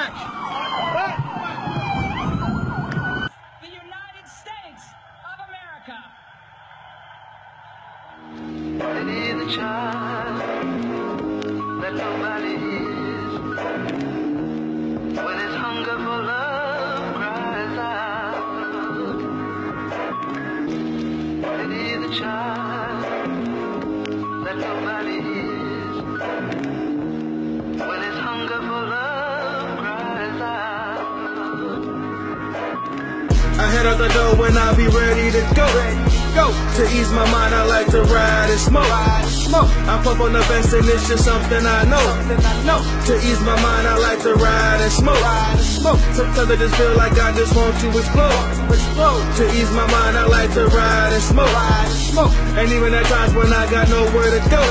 The United States of America. It is a child that nobody is. When his hunger for love child I head out the door when I be ready to go. Go to ease my mind. I like to ride and smoke. Smoke. I pump on the vest and it's just something I know. To ease my mind, I like to ride and smoke. Smoke. Sometimes I just feel like I just want to explode. To ease my mind, I like to ride and smoke. Smoke. And even at times when I got nowhere to go.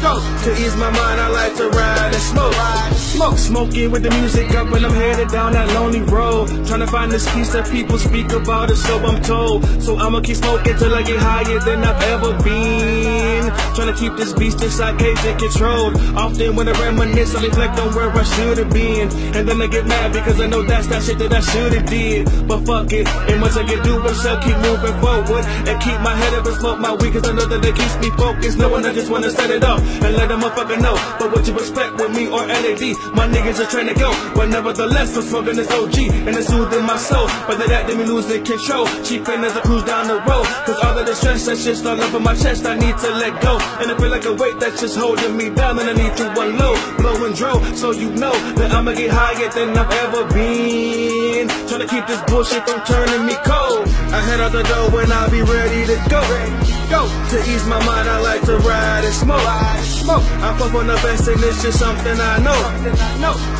Go. To ease my mind, I like to ride and smoke. Smoke. Smoking with the music up when I'm headed down that lonely road. Trying to find this peace that people speak about it, so I'm told. So I'ma keep smoking till I get higher than I've ever been. Trying to keep this beast inside cage and controlled. Often when I reminisce, I reflect on where I should have been. And then I get mad because I know that's that shit that I should have did. But fuck it, and once I can do what's up, keep moving forward. And keep my head up and smoke my weed, cause I know that it keeps me focused. Knowing I just wanna set it up and let a motherfucker know. But what you expect with me or LAD, my niggas are trying to go. But nevertheless, I'm smoking this OG and it's soothing my soul. Whether that did me losing control, cheap in as I cruise down the road. Cause all of the stress that's just all over my chest, I need to let go. And I feel like a weight that's just holding me down, and I need to unload, blow and draw, so you know that I'ma get higher than I've ever been. Trying to keep this bullshit from turning me cold. I head out the door when I be ready to go. Go to ease my mind, I like to ride and smoke. Smoke. I pump on the best and it's just something I know.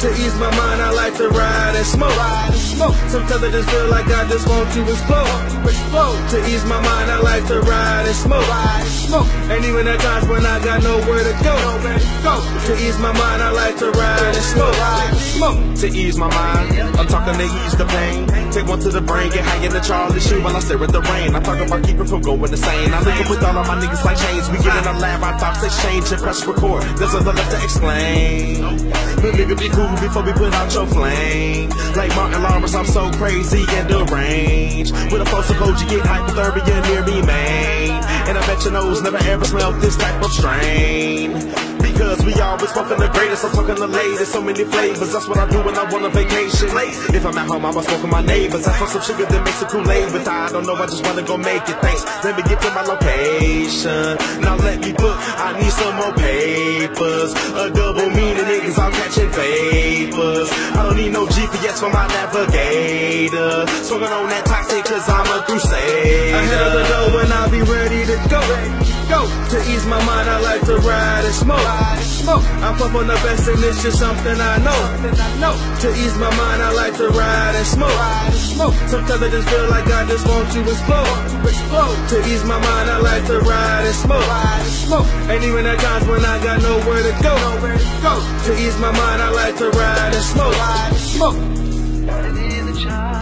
To ease my mind, I like to ride and smoke. Smoke. Sometimes I just feel like I just want to explode. Explode. To ease my mind, I like to ride and smoke. Smoke. And even at times when I got nowhere to go. Go. To ease my mind, I like to ride and smoke. Smoke. to ease my mind. I'm talking to ease the pain. Take one to the brain, get high in the Charlie shoe while I stare at the rain. I'm talking about keeping from going insane. I link up with all of my niggas like chains. We get in a lab, our thoughts exchange and press record. There's other left to explain. But nigga, be cool before we put out your flame. Like Martin Lawrence, I'm so crazy and deranged. With a of OG, get hypothermia near me, man. And I bet your nose never ever smelled this type of strain. Because we always fucking the greatest, I'm talking the latest, so many flavors. That's what I do when I want a vacation. If I'm at home, I'ma smoke smoking my neighbors. I for some sugar that makes it Kool-Aid, but I don't know, I just wanna go make it. Thanks. Let me get to my location. Now let me book, I need some more papers. A double meaning niggas, I'm catching vapors. I don't need no GPS for my navigator. Smoking on that toxic, cause I'm a crusader. I head out the when I To ease my mind, I like to ride and smoke. Smoke. I pump on the best, and it's just something I know. To ease my mind, I like to ride and smoke. Smoke. Sometimes I just feel like I just want to explode. Explode. To ease my mind, I like to ride and smoke. Smoke. And even at times when I got nowhere to go. Go. To ease my mind, I like to ride and smoke. Smoke. It is a child